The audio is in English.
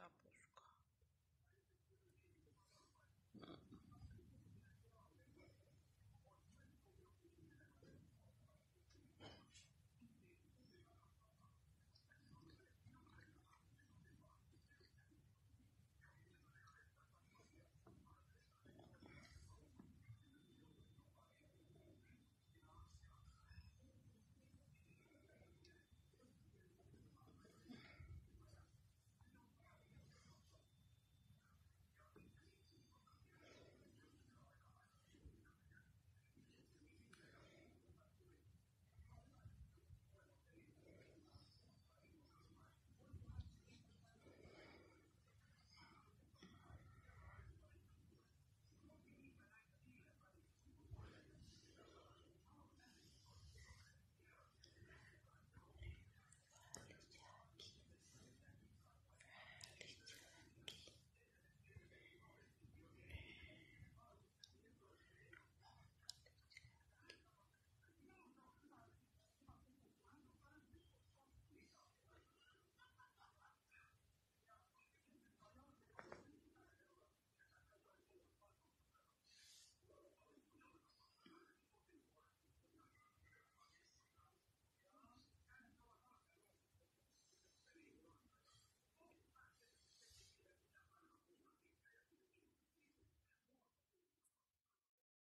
shop